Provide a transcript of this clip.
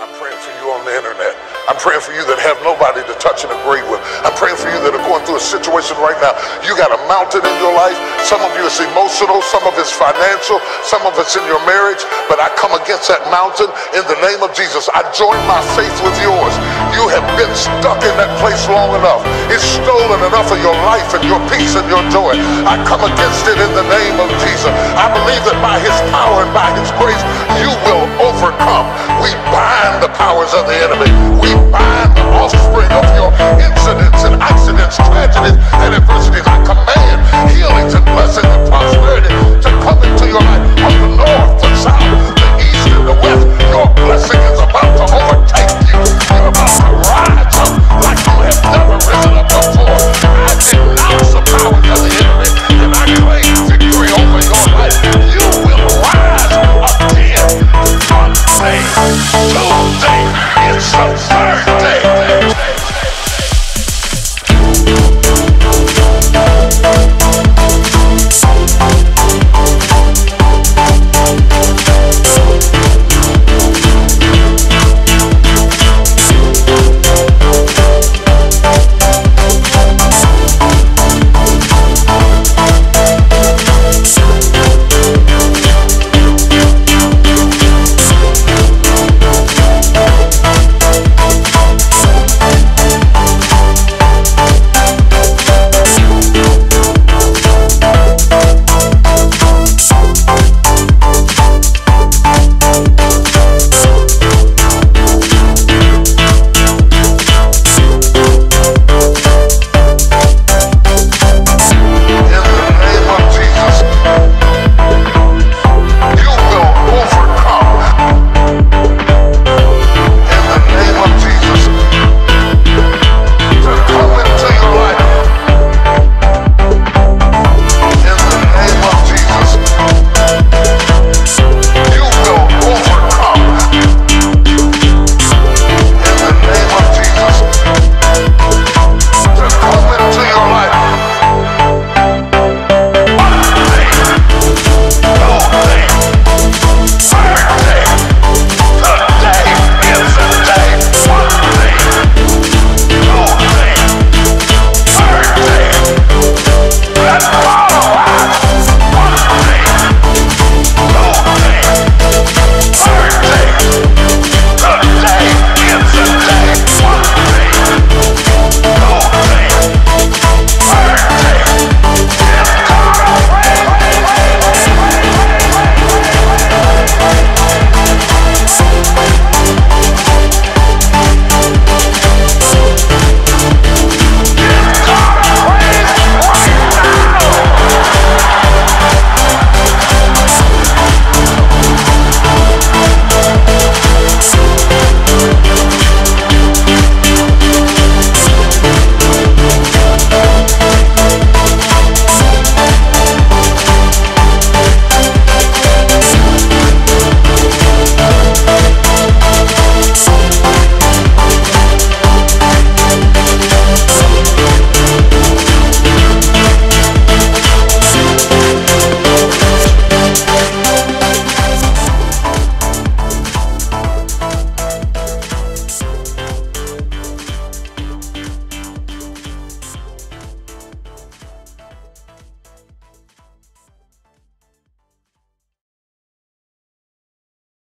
I'm praying for you on the internet. I'm praying for you that have nobody to touch and agree with. I'm praying for you that are going through a situation right now. You got a mountain in your life. Some of you it's emotional, some of it's financial, some of it's in your marriage. But I come against that mountain in the name of Jesus. I join my faith with yours. You have been stuck in that place long enough. It's stolen enough of your life and your peace and your joy. I come against it in the name of Jesus. I believe that by his power and by his grace, you will overcome. We bind the powers of the enemy. We the offspring of your incidents and accidents, tragedies, and adversities. I command healings and blessings and prosperity to come into your life from the north, the south, the east, and the west. Your blessing is about to overtake you. You're about to rise up like you have never risen up before. I the enemy and I claim victory over your life. You will rise third day